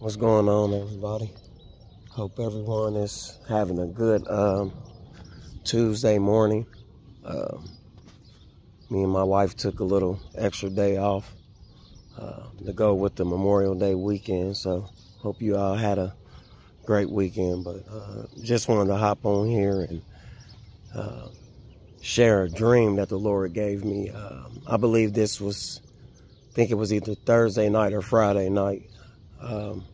What's going on, everybody? Hope everyone is having a good um, Tuesday morning. Uh, me and my wife took a little extra day off uh, to go with the Memorial Day weekend. So, hope you all had a great weekend. But uh, just wanted to hop on here and uh, share a dream that the Lord gave me. Um, I believe this was, I think it was either Thursday night or Friday night. Um,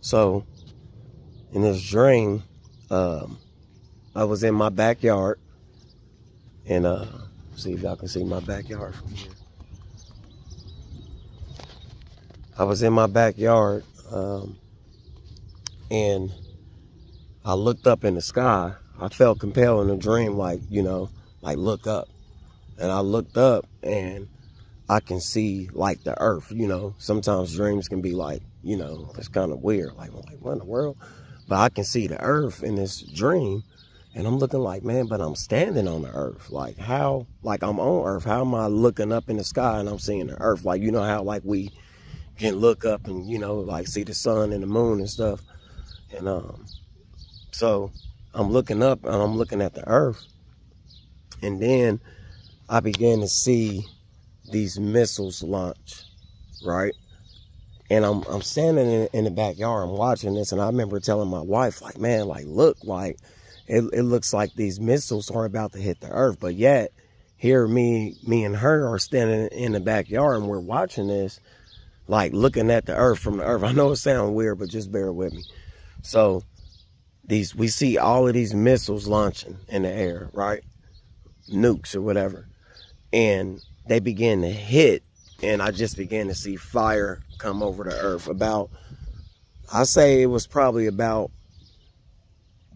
so in this dream, um, I was in my backyard and uh, see if y'all can see my backyard from here. I was in my backyard um, and I looked up in the sky. I felt compelled in a dream, like, you know, like look up. And I looked up and I can see like the earth, you know. Sometimes dreams can be like, you know, it's kind of weird. Like, like, what in the world? But I can see the earth in this dream. And I'm looking like, man, but I'm standing on the earth. Like how, like I'm on earth. How am I looking up in the sky and I'm seeing the earth? Like, you know how like we can look up and, you know, like see the sun and the moon and stuff. And um, so I'm looking up and I'm looking at the earth. And then I began to see these missiles launch, right? And I'm I'm standing in, in, the backyard, I'm watching this, and I remember telling my wife, like, man, like, look, like, it, it looks like these missiles are about to hit the earth, but yet here me me and her are standing in the backyard and we're watching this, like looking at the earth from the earth. I know it sounds weird, but just bear with me. So these we see all of these missiles launching in the air, right? Nukes or whatever. And they begin to hit and I just began to see fire come over the earth. About, I say it was probably about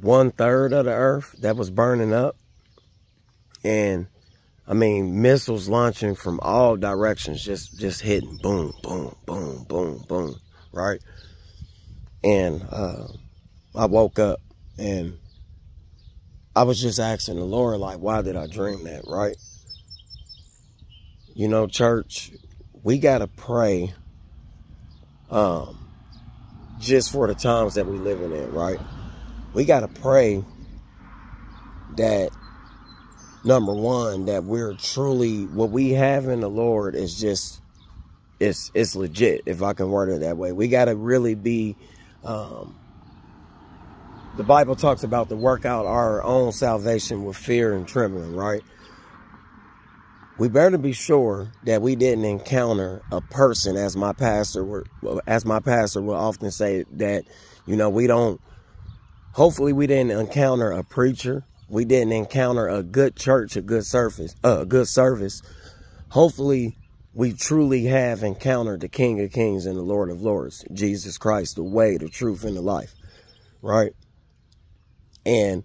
one third of the earth that was burning up. And I mean, missiles launching from all directions, just, just hitting boom, boom, boom, boom, boom, right? And uh, I woke up and I was just asking the Lord, like, why did I dream that, right? You know, church, we got to pray um, just for the times that we living in, right? We got to pray that number one, that we're truly what we have in the Lord is just it's it's legit, if I can word it that way. We got to really be. Um, the Bible talks about to work out our own salvation with fear and trembling, right? We better be sure that we didn't encounter a person as my pastor as my pastor will often say that you know we don't hopefully we didn't encounter a preacher. We didn't encounter a good church a good service uh, a good service. Hopefully we truly have encountered the king of kings and the lord of lords jesus christ the way the truth and the life right? And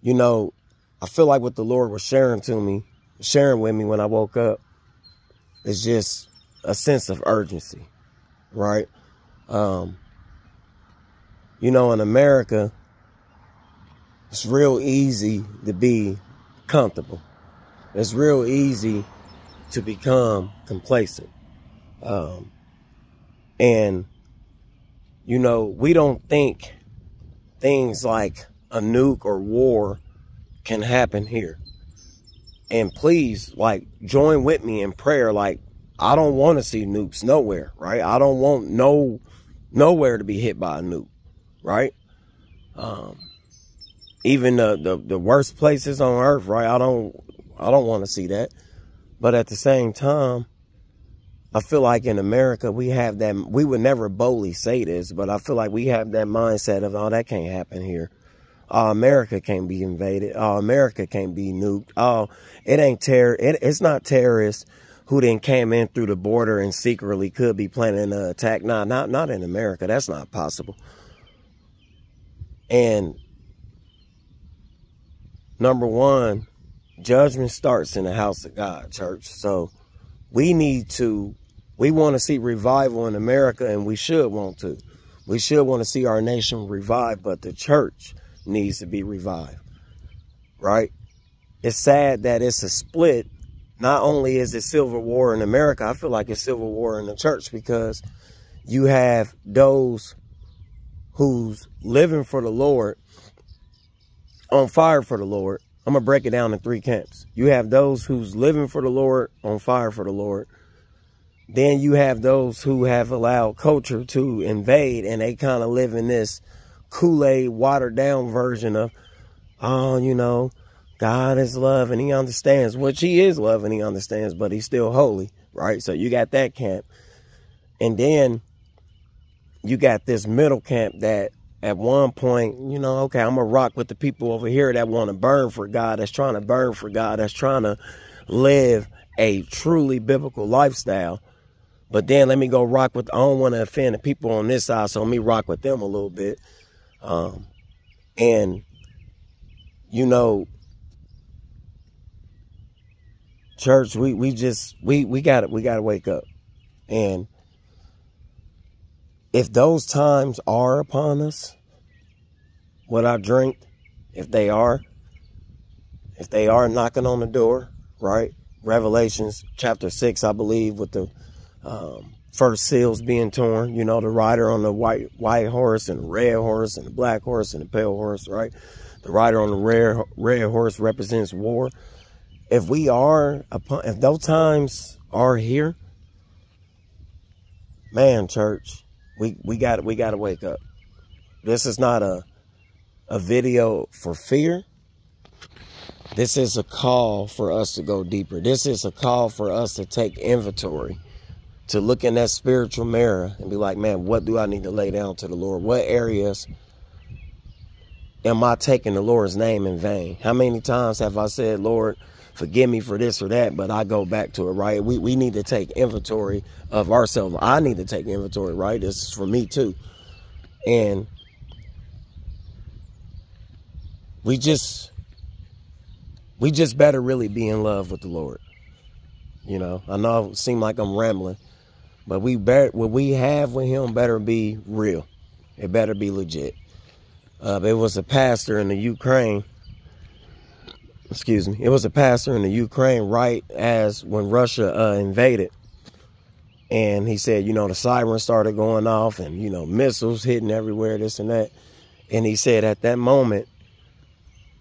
you know I feel like what the Lord was sharing to me, sharing with me when I woke up, is just a sense of urgency, right? Um, you know, in America, it's real easy to be comfortable. It's real easy to become complacent. Um, and, you know, we don't think things like a nuke or war can happen here. And please, like, join with me in prayer. Like, I don't want to see nukes nowhere, right? I don't want no nowhere to be hit by a nuke, right? Um, even the, the the worst places on earth, right? I don't I don't want to see that. But at the same time, I feel like in America we have that we would never boldly say this, but I feel like we have that mindset of oh that can't happen here oh, America can't be invaded. Oh, America can't be nuked. Oh, it ain't terror. It, it's not terrorists who then came in through the border and secretly could be planning an attack. Nah, not, not in America. That's not possible. And number one, judgment starts in the house of God, church. So we need to, we want to see revival in America and we should want to. We should want to see our nation revived, but the church needs to be revived, right? It's sad that it's a split. Not only is it civil war in America, I feel like it's civil war in the church because, you have those who's living for the Lord, on fire for the Lord. I'm going to break it down in three camps. You have those who's living for the Lord, on fire for the Lord. Then you have those who have allowed culture to invade and they kind of live in this Kool-Aid watered down version of, oh, you know, God is love and he understands, which he is love and he understands, but he's still holy, right? So you got that camp. And then you got this middle camp that at one point, you know, okay, I'm going to rock with the people over here that want to burn for God, that's trying to burn for God, that's trying to live a truly biblical lifestyle. But then let me go rock with, I don't want to offend the people on this side, so let me rock with them a little bit. Um, and, you know, church, we, we just, we, we got. We got to wake up. And if those times are upon us, what I drink, if they are, if they are knocking on the door, right? Revelations chapter six, I believe, with the um, first seals being torn. You know, the rider on the white white horse and the red horse and the black horse and the pale horse, right? The rider on the red red horse represents war. If we are upon, if those times are here, man, church, we we got we got to wake up. This is not a a video for fear. This is a call for us to go deeper. This is a call for us to take inventory, to look in that spiritual mirror and be like, man, what do I need to lay down to the Lord? What areas am I taking the Lord's name in vain? How many times have I said, Lord, forgive me for this or that, but I go back to it, right? We, we need to take inventory of ourselves. I need to take inventory, right? This is for me too. And we just, we just better really be in love with the Lord. You know, I know it seems like I'm rambling, but we better, what we have with him better be real. It better be legit. Uh, it was a pastor in the Ukraine excuse me, it was a pastor in the Ukraine right as when Russia uh, invaded. And he said, you know, the sirens started going off and, you know, missiles hitting everywhere, this and that. And he said at that moment,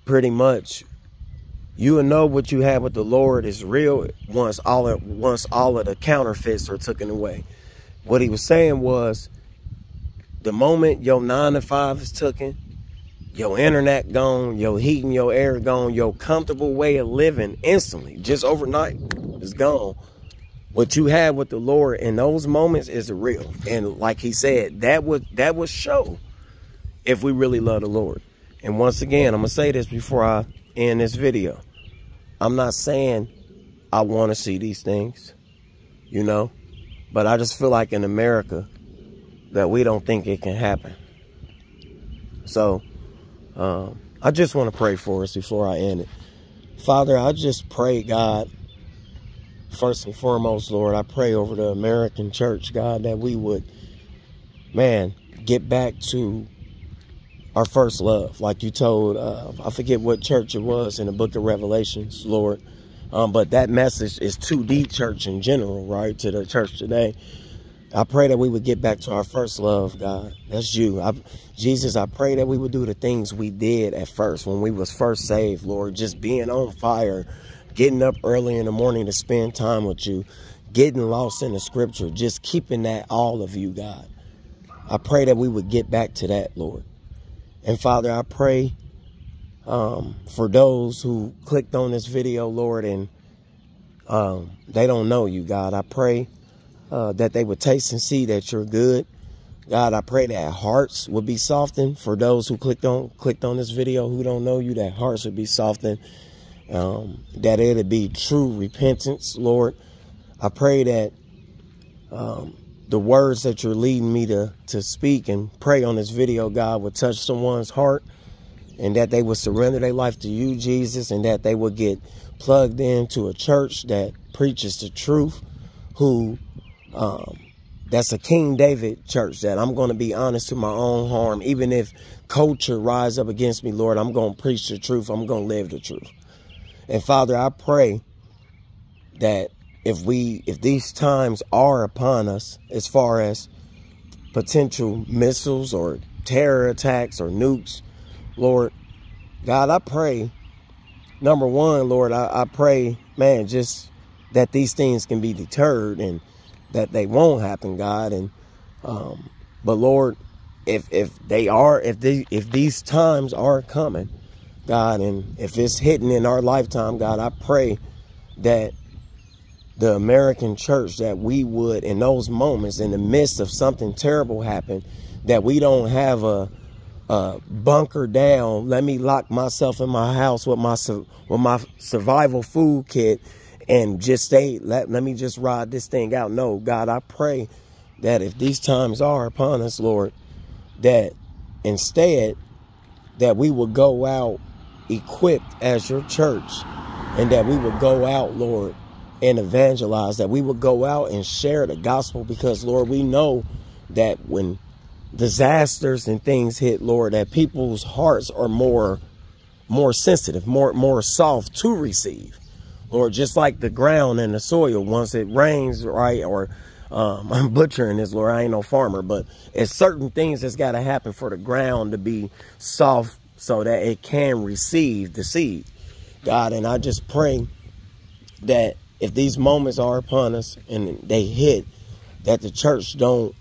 pretty much, you will know what you have with the Lord is real once all of, once all of the counterfeits are taken away. What he was saying was, the moment your nine to five is taken, your internet gone, your heat and your air gone, your comfortable way of living instantly, just overnight, is gone. What you have with the Lord in those moments is real. And like he said, that would that would show if we really love the Lord. And once again, I'm gonna say this before I end this video. I'm not saying I want to see these things, you know, but I just feel like in America that we don't think it can happen. So um, I just want to pray for us before I end it. Father, I just pray, God, first and foremost, Lord, I pray over the American church, God, that we would, man, get back to our first love. Like you told, uh, I forget what church it was in the book of Revelations, Lord. Um, but that message is to the church in general, right? To the church today. I pray that we would get back to our first love, God. That's you. I, Jesus, I pray that we would do the things we did at first when we was first saved, Lord. Just being on fire, getting up early in the morning to spend time with you, getting lost in the scripture, just keeping that all of you, God. I pray that we would get back to that, Lord. And Father, I pray um, for those who clicked on this video, Lord, and um, they don't know you, God. I pray uh, that they would taste and see that you're good. God, I pray that hearts would be softened for those who clicked on clicked on this video who don't know you, that hearts would be softened, um, that it'd be true repentance, Lord. I pray that um, the words that you're leading me to, to speak and pray on this video, God, would touch someone's heart and that they would surrender their life to you, Jesus, and that they would get plugged into a church that preaches the truth, who um, that's a King David church that I'm going to be honest to my own harm. Even if culture rise up against me, Lord, I'm going to preach the truth. I'm going to live the truth. And Father, I pray that if we, if these times are upon us, as far as potential missiles or terror attacks or nukes. Lord, God, I pray, number one, Lord, I, I pray, man, just that these things can be deterred and that they won't happen, God. And um, but Lord, if if they are, if they if these times are coming, God, and if it's hitting in our lifetime, God, I pray that the American church that we would in those moments in the midst of something terrible happen that we don't have a, a bunker down. Let me lock myself in my house with my with my survival food kit and just stay let, let me just ride this thing out. No god i pray that if these times are upon us lord that instead that we will go out equipped as your church and that we would go out lord and evangelize, that we would go out and share the gospel because, Lord, we know that when disasters and things hit, Lord, that people's hearts are more more sensitive, more more soft to receive. Lord, just like the ground and the soil, once it rains, right, or um, I'm butchering this, Lord, I ain't no farmer, but it's certain things that's got to happen for the ground to be soft so that it can receive the seed. God, and I just pray that if these moments are upon us and they hit, that the church don't,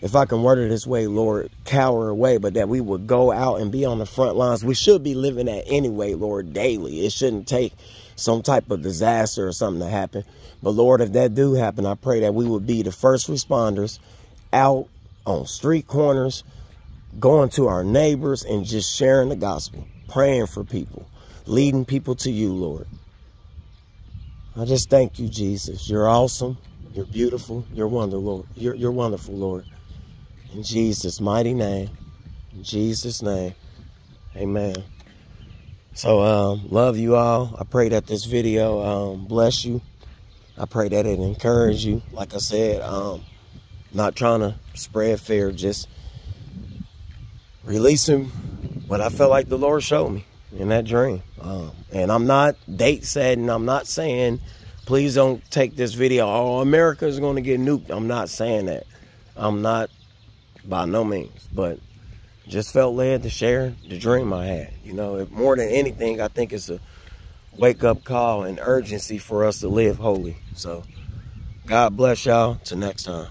if I can word it this way, Lord, cower away, but that we would go out and be on the front lines. We should be living that anyway, Lord, daily. It shouldn't take some type of disaster or something to happen. But Lord, if that do happen, I pray that we would be the first responders out on street corners, going to our neighbors and just sharing the gospel, praying for people, leading people to you, Lord. I just thank you, Jesus. You're awesome. You're beautiful. You're wonderful, Lord. You're, you're wonderful, Lord. In Jesus' mighty name. In Jesus' name. Amen. So, um, love you all. I pray that this video um, bless you. I pray that it encourage you. Like I said, um, not trying to spread fear, just releasing what I felt like the Lord showed me in that dream. Um, and I'm not date setting. I'm not saying, please don't take this video. Oh, America is going to get nuked. I'm not saying that. I'm not by no means, but just felt led to share the dream I had. You know, more than anything, I think it's a wake up call and urgency for us to live holy. So God bless y'all. Till next time.